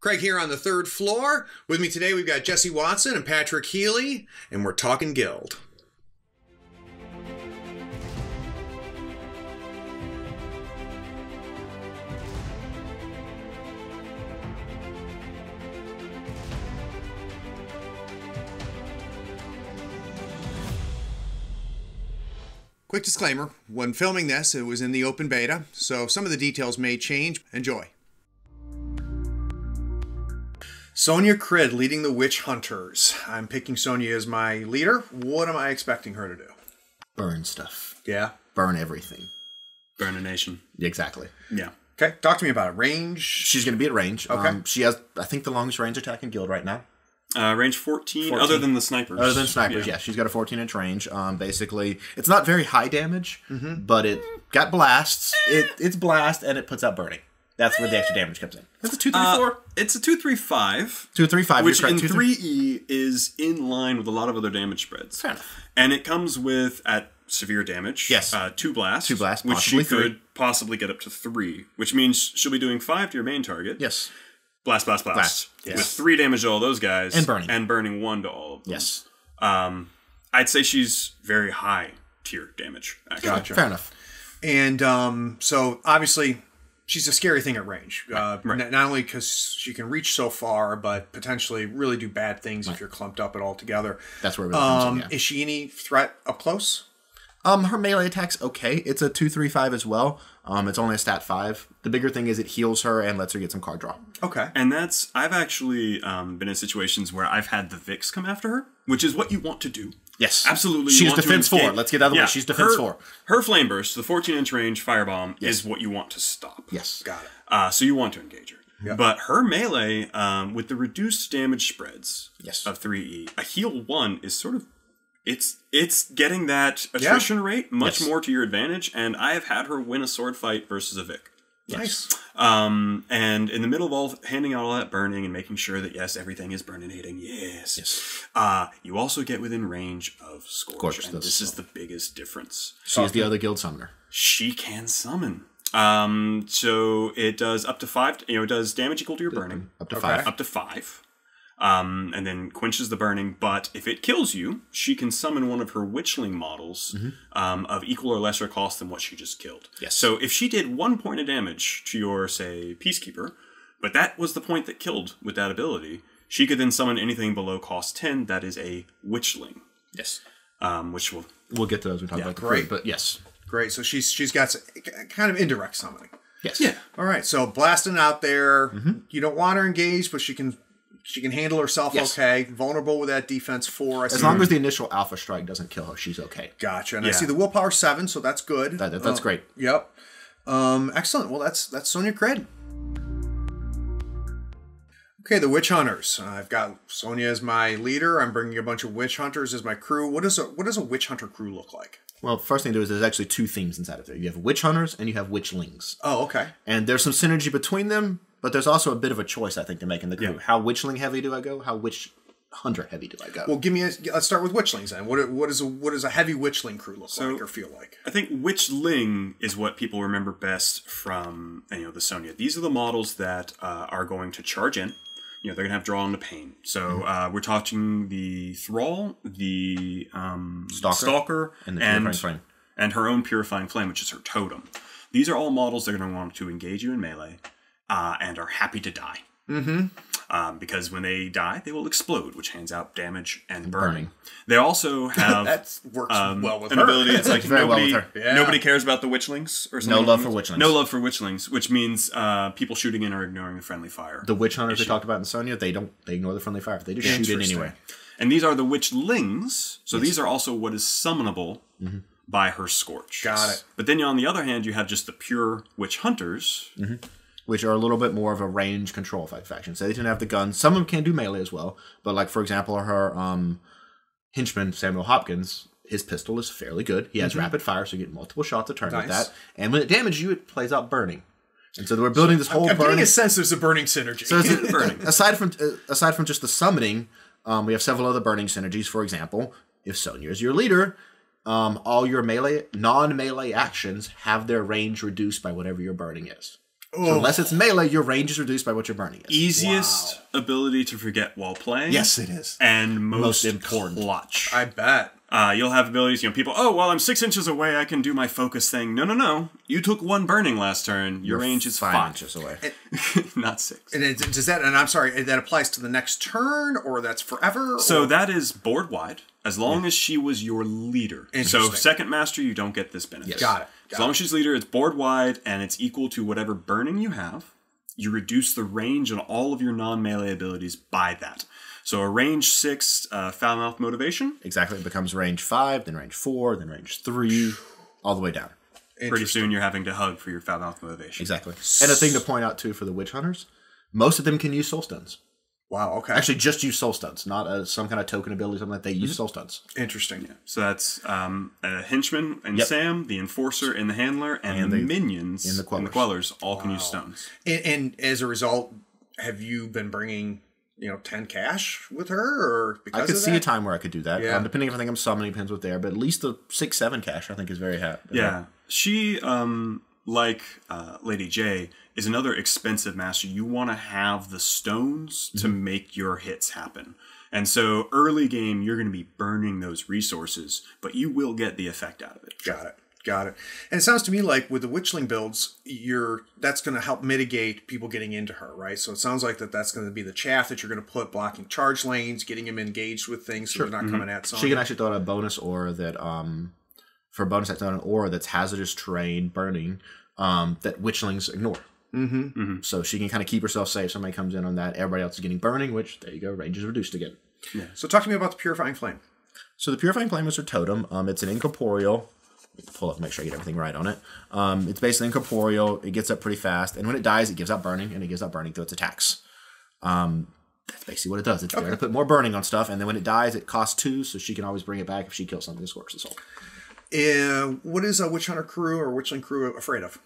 Craig here on the third floor. With me today, we've got Jesse Watson and Patrick Healy, and we're talking Guild. Quick disclaimer when filming this, it was in the open beta, so some of the details may change. Enjoy. Sonnia Criid leading the Witch Hunters. I'm picking Sonnia as my leader. What am I expecting her to do? burn stuff. Yeah. Burn everything. Burn a nation. Exactly. Yeah. Okay, talk to me about it. Range. She's going to be at range. Okay. Um, she has, I think, the longest range attack in guild right now. Uh, range 14, 14. other than the snipers. Other than snipers, yeah. she's got a 14 inch range. Um, basically, it's not very high damage, but it got blasts. It it's blast and it puts out burning. That's where the extra damage comes in. That's a two three Uh. It's a 235, Two three five. which in three- 3E is in line with a lot of other damage spreads. Fair enough. And it comes with, at severe damage, Yes. uh, two blasts. Two blasts, which she possibly three. could possibly get up to three, which means she'll be doing five to your main target. Yes. Blast, blast, blast. Blast, yes. With three damage to all those guys. And burning. And burning one to all of them. Yes. Um, I'd say she's very high tier damage, actually. Gotcha. Fair enough. And um, so obviously, she's a scary thing at range. Uh, right. n- Not only because she can reach so far, but potentially really do bad things if you're clumped up at all together. That's where it really comes in, Um, yeah. Is she any threat up close? Um, her melee attack's okay. It's a two three five as well. Um, it's only a stat five. The bigger thing is it heals her and lets her get some card draw. Okay. And that's I've actually um, been in situations where I've had the Viks come after her, which is what you want to do. Yes. Absolutely, She's defense four. Let's get out of the way. She's defense her, four. Her flame burst, the 14 inch range firebomb, is what you want to stop. Yes. Got it. Uh, so you want to engage her. But her melee, um, with the reduced damage spreads Yes. of 3e, a heal one is sort of it's it's getting that attrition rate much Yes. more to your advantage, and I have had her win a sword fight versus a Vik. Nice. Um, and in the middle of all handing out all that burning and making sure that yes, everything is burninating, yes, Yes. Uh, you also get within range of Scorch, Scorch, and this is the biggest difference. She is the other guild summoner. She can summon. Um, so it does up to five. You know, it does damage equal to your burning, Up to Okay. five. up to five. Um, and then quenches the burning. But if it kills you, she can summon one of her witchling models um, of equal or lesser cost than what she just killed. Yes. So if she did one point of damage to your, say, peacekeeper, but that was the point that killed with that ability, she could then summon anything below cost ten that is a witchling, Yes. um, which will We'll get to those we talk about the great. crew, but yes. Great. So she's she's got s- kind of indirect summoning. Yes. Yeah. All right. So blasting out there. Mm-hmm. You don't want her engaged, but she can she can handle herself Yes. okay. Vulnerable with that defense four. I As long as the initial alpha strike doesn't kill her, she's okay. Gotcha. And I see the willpower seven, so that's good. That- that- that's Uh, great. Yep. Um, excellent. Well, that's that's Sonnia Criid. Okay, the witch hunters. Uh, I've got Sonnia as my leader. I'm bringing a bunch of witch hunters as my crew. What does a what does a witch hunter crew look like? Well, first thing to do is there's actually two themes inside of there. You have witch hunters and you have witchlings. Oh, okay. And there's some synergy between them, but there's also a bit of a choice, I think, to make in the crew. Yeah. How witchling heavy do I go? How witch hunter heavy do I go? Well, give me. A, let's start with witchlings then. What what is a what does a heavy witchling crew look So- like or feel like? I think Witchling is what people remember best from you know the Sonnia. These are the models that uh, are going to charge in. You know they're gonna have draw on the pain. So uh, we're talking the Thrall, the um, Stalker, Stalker, and the Purifying Flame. and her own Purifying Flame, which is her totem. These are all models they're going to want to engage you in melee uh, and are happy to die. Mm-hmm. Um, because when they die, they will explode, which hands out damage and burning. burning. They also have That works um, well with an her. ability. It's like Very well nobody. Yeah. nobody cares about the witchlings or something. No love for witchlings. No love for witchlings, which means uh, people shooting in are ignoring the friendly fire. the witch hunters we talked about in Sonnia, they don't they ignore the friendly fire. They just shoot in Interesting. anyway. and these are the witchlings. So these are also what is summonable by her scorch. Got it. But then on the other hand, you have just the pure witch hunters. Which are a little bit more of a range control fight faction. So they tend to have the guns. Some of them can do melee as well. But like for example, her um henchman Samuel Hopkins, his pistol is fairly good. He has rapid fire, so you get multiple shots a turn with that. And when it damages you, it plays out burning. And so we're building this whole I'm burning getting a sense there's a burning synergy. So it burning? aside from uh, aside from just the summoning, um, we have several other burning synergies. For example, if Sonnia is your leader, um, all your melee non-melee actions have their range reduced by whatever your burning is. So unless it's melee, your range is reduced by what your burning is. Easiest ability to forget while playing. Yes, it is. And most, Most important. clutch. I bet. Uh, you'll have abilities, you know, people, oh, well, I'm six inches away, I can do my focus thing. No, no, no. You took one burning last turn. Your range is five, five. inches away. Not six. And it, does that? And I'm sorry, that applies to the next turn, or that's forever. So or- that is board wide, as long as she was your leader. So second master, you don't get this benefit. Got it. As Got long as she's leader, it's board wide and it's equal to whatever burning you have. You reduce the range on all of your non melee abilities by that. So a range six uh, foul mouth motivation. Exactly. It becomes range five, then range four, then range three, all the way down. Pretty soon you're having to hug for your foul mouth motivation. Exactly. And a thing to point out too for the witch hunters, most of them can use soul stones. Wow. Okay. Actually, just use soul stones, not uh some kind of token ability, something like that. They use soul stones. interesting. Yeah. So that's um, a henchman and Yep. Sam, the enforcer and the handler, and, And the, the- minions and the and Quellers. all can use stones. And, and as a result, have you been bringing you know ten cash with her, or because I could of see that? a time where I could do that. Yeah. Um, depending if I think I'm summoning pins with there, but at least the six seven cash I think is very happy. Yeah, she um like uh, Lady J is another expensive master. You want to have the stones to Mm-hmm. make your hits happen. And so early game, you're going to be burning those resources, but you will get the effect out of it. Got it. Got it. And it sounds to me like with the Witchling builds, you're that's going to help mitigate people getting into her, right? So it sounds like that that's going to be the chaff that you're going to put blocking charge lanes, getting them engaged with things so they're not coming at She someone. can actually throw out a bonus aura that um for bonus that's not an aura that's hazardous terrain burning um that witchlings ignore. Mm-hmm. So she can kind of keep herself safe. Somebody comes in on that. Everybody else is getting burning, which there you go, range is reduced again. Yeah. so talk to me about the Purifying Flame. So the Purifying Flame is her totem. Um, it's an incorporeal. Pull up, make sure I get everything right on it. Um, it's basically incorporeal. It gets up pretty fast, and when it dies, it gives out burning, and it gives out burning through its attacks. Um, that's basically what it does. It's there to put more burning on stuff, and then when it dies, it costs two, so she can always bring it back if she kills something. Scorch the soul. Uh, what is a Witch Hunter crew or Witchling crew afraid of?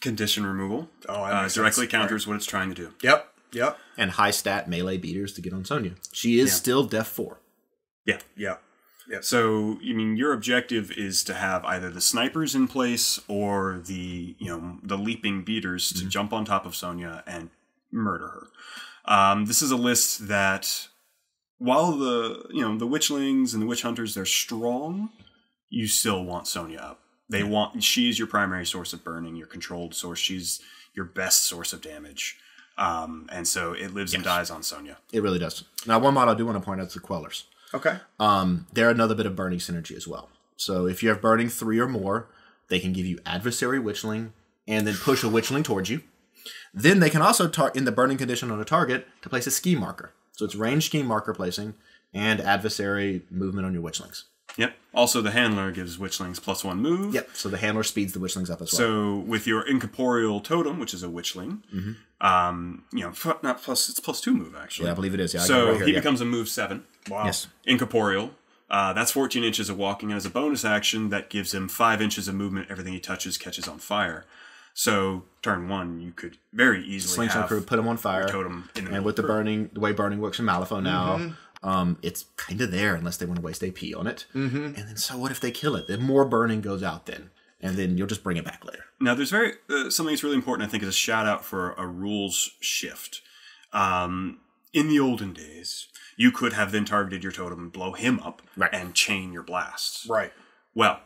Condition removal Oh, that uh, makes directly sense. counters what it's trying to do. Yep. Yep. And high stat melee beaters to get on Sonnia. She is still def four. Yeah. Yeah. Yep. So, I mean, your objective is to have either the snipers in place or the, you know, the leaping beaters to jump on top of Sonnia and murder her. Um, this is a list that, while the, you know, the witchlings and the witch hunters, they're strong, you still want Sonnia up. They want, she's your primary source of burning, your controlled source. She's your best source of damage. Um, and so it lives and dies on Sonnia. It really does. Now, one mod I do want to point out is the Quellers. Okay. Um, they're another bit of burning synergy as well. So if you have burning three or more, they can give you adversary witchling and then push a witchling towards you. Then they can also tar- in the burning condition on a target to place a ski marker. So it's range ski marker placing and adversary movement on your witchlings. Yep. Also, the handler gives witchlings plus one move. Yep. So the handler speeds the witchlings up as well. So with your incorporeal totem, which is a witchling, um, you know, f- not plus it's plus two move actually. yeah, I believe it is. Yeah. I got it so right here, he yeah. becomes a move seven. Wow. yes. Incorporeal. Uh, that's 14 inches of walking, and as a bonus action, that gives him five inches of movement. Everything he touches catches on fire. So turn one, you could very easily Slingshot have crew put him on fire. totem in the and with the middle. burning, the way burning works in Malifaux now, Mm-hmm. Um, it's kind of there unless they want to waste AP on it. Mm-hmm. And then so what if they kill it? Then more burning goes out then, and then you'll just bring it back later. Now, there's very uh, something that's really important. I think is a shout out for a rules shift. Um, in the olden days, you could have then targeted your totem and blow him up Right. and chain your blasts. Right. Well,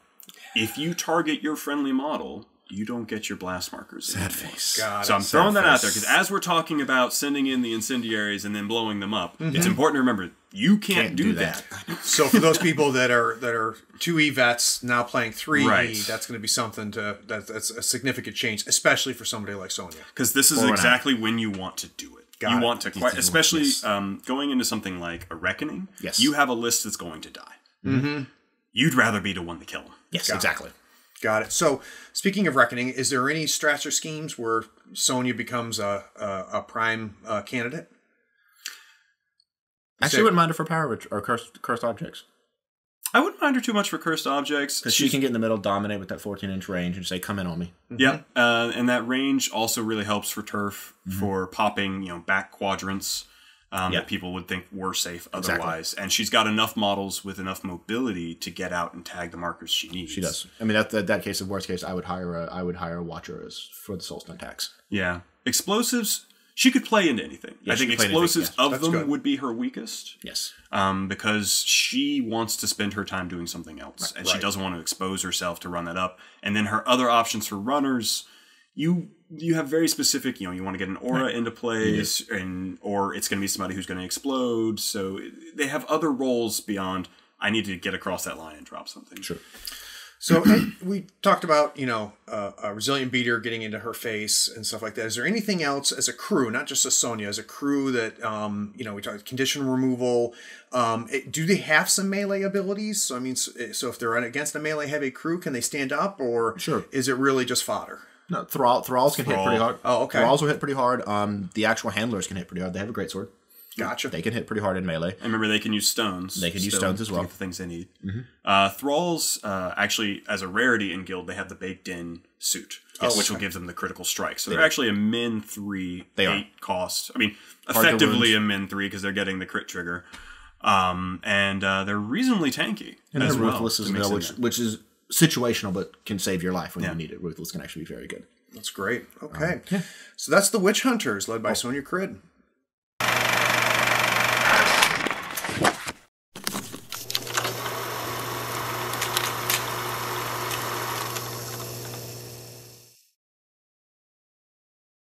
if you target your friendly model, you don't get your blast markers. anymore. face. Got So it. I'm throwing that out there because as we're talking about sending in the incendiaries and then blowing them up, it's important to remember you can't, Can't do, do that. So for those people that are that are two E vets now playing three Right. E, that's going to be something to that, that's a significant change, especially for somebody like Sonnia. because this is Or exactly when you want to do it. Got you it. want to quite, especially yes. um, going into something like a reckoning. Yes. you have a list that's going to die. Mm-hmm. You'd rather be the one to kill them. Yes, Got it. exactly. Got it. So speaking of reckoning, is there any strats or schemes where Sonnia becomes a a, a prime uh, candidate? Actually, I wouldn't mind her for power ret- or cursed, cursed objects. I wouldn't mind her too much for cursed objects. Because she can get in the middle, dominate with that 14 inch range, and say, come in on me. Yeah, uh, and that range also really helps for turf for popping, you know, back quadrants. Um, Yeah. That people would think were safe otherwise, and she's got enough models with enough mobility to get out and tag the markers she needs. She does. I mean, that, that that case of worst case, I would hire a I would hire a watcher as for the soul stone tax. Yeah, explosives. She could play into anything. I think could anything, explosives yeah. of That's them good. would be her weakest. Yes. um, because she wants to spend her time doing something else, and she doesn't want to expose herself to run that up. And then her other options for runners, you you have very specific. You know, you want to get an aura into place, and or it's going to be somebody who's going to explode. So they have other roles beyond. I need to get across that line and drop something. Sure. So we talked about you know uh, a resilient beater getting into her face and stuff like that. Is there anything else as a crew, not just as Sonnia, as a crew that um, you know we talked condition removal? Um, it- do they have some melee abilities? So I mean, so, so if they're against a melee heavy crew, can they stand up, or Sure. is it really just fodder? No, thrall, thralls can hit pretty hard. Oh, okay. Thralls will hit pretty hard. Um, the actual handlers can hit pretty hard. They have a great sword. Gotcha. They can hit pretty hard in melee. And remember, they can use stones. They can use stones as to well. get the things they need. Uh, Thralls, uh, actually, as a rarity in Guild, they have the baked-in suit, which will give them the critical strike. So they're actually a min three, They are. cost. I mean, to effectively a min three because they're getting the crit trigger. Um, and uh, they're reasonably tanky And as they're well. ruthless to as well, which which is situational, but can save your life when Yeah. you need it. Ruthless can actually be very good. That's great. Okay, so that's the Witch Hunters led by Sonnia Criid.